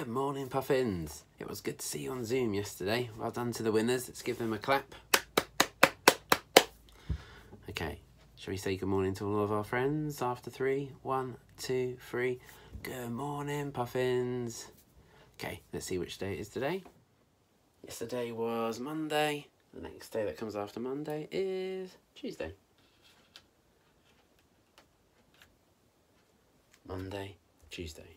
Good morning, Puffins. It was good to see you on Zoom yesterday. Well done to the winners. Let's give them a clap. Okay, shall we say good morning to all of our friends after three? One, two, three. Good morning, Puffins. Okay, let's see which day it is today. Yesterday was Monday. The next day that comes after Monday is Tuesday. Monday, Tuesday.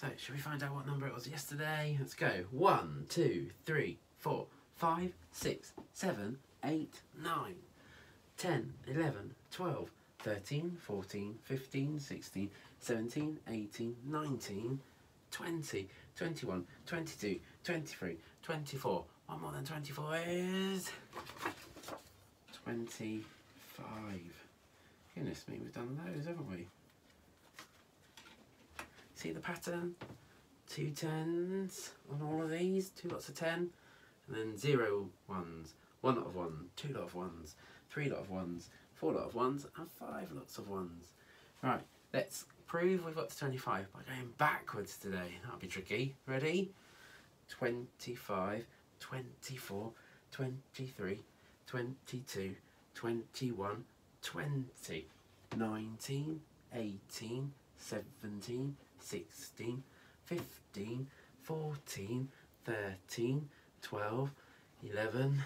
So, should we find out what number it was yesterday? Let's go. One, two, three, four, five, six, seven, eight, nine, ten, eleven, twelve, thirteen, fourteen, fifteen, sixteen, seventeen, eighteen, nineteen, twenty, twenty-one, twenty-two, twenty-three, twenty-four. One more than 24 is 25. Goodness me, we've done those, haven't we? See the pattern? Two tens on all of these, two lots of ten, and then zero ones, one lot of ones, two lot of ones, three lot of ones, four lot of ones, and five lots of ones. Right, let's prove we've got to 25 by going backwards today. That'll be tricky. Ready? 25, 24, 23, 22, 21, 20, 19, 18, 17, 16, 15, 14, 13, 12, 11,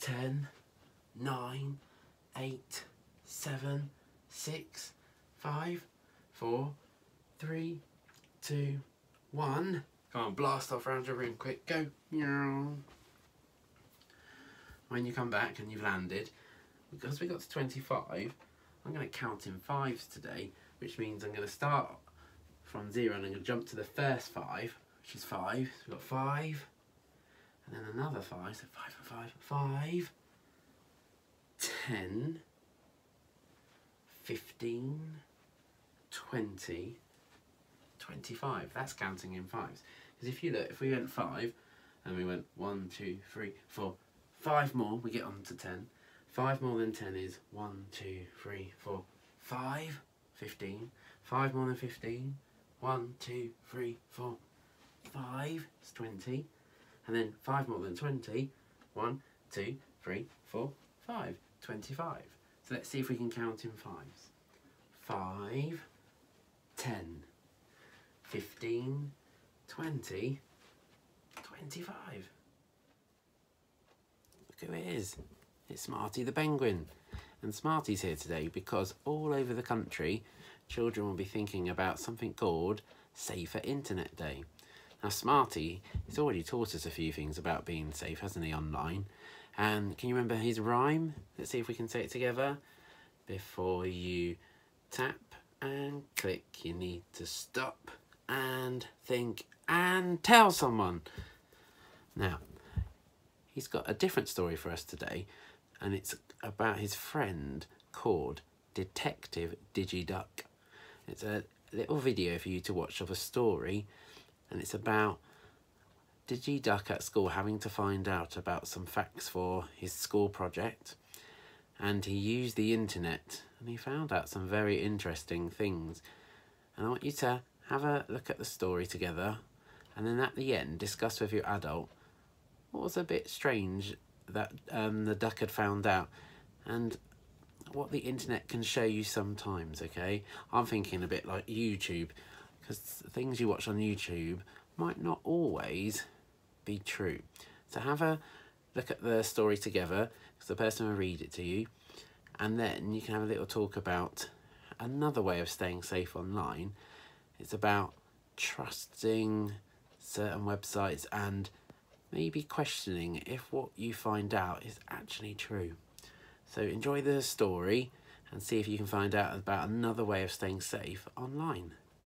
10, 9, 8, 7, 6, 5, 4, 3, 2, 1. Come on, blast off around your room quick. Go. When you come back and you've landed, because we got to 25, I'm going to count in fives today, which means I'm going to start from zero and I'm going to jump to the first five, which is five. So we've got five, and then another five, so five five, five, ten, fifteen, twenty, twenty-five. That's counting in fives. Because if you look, if we went five, and we went one, two, three, four, five more, we get on to ten. Five more than ten is one, two, three, four, five, fifteen. Five more than fifteen, one, two, three, four, five, it's 20. And then five more than 20, one, two, three, four, five, 25. So let's see if we can count in fives. Five, ten, fifteen, twenty, twenty-five. Look who it is. It's Smarty the Penguin. And Smarty's here today because all over the country children will be thinking about something called Safer Internet Day. Now, Smarty, he's already taught us a few things about being safe, hasn't he, online? And can you remember his rhyme? Let's see if we can say it together. Before you tap and click, you need to stop and think and tell someone. Now, he's got a different story for us today, and it's about his friend called Detective Digiduck. It's a little video for you to watch of a story and it's about Digiduck at school having to find out about some facts for his school project and he used the internet and he found out some very interesting things. And I want you to have a look at the story together and then at the end discuss with your adult what was a bit strange that um, the duck had found out and what the internet can show you sometimes, okay? I'm thinking a bit like YouTube, because things you watch on YouTube might not always be true. So have a look at the story together, because the person will read it to you, and then you can have a little talk about another way of staying safe online. It's about trusting certain websites and maybe questioning if what you find out is actually true. So enjoy the story and see if you can find out about another way of staying safe online.